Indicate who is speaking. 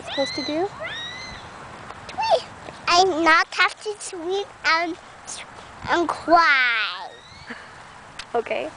Speaker 1: not supposed to do?
Speaker 2: I not have to sweep and, and cry.
Speaker 1: Okay.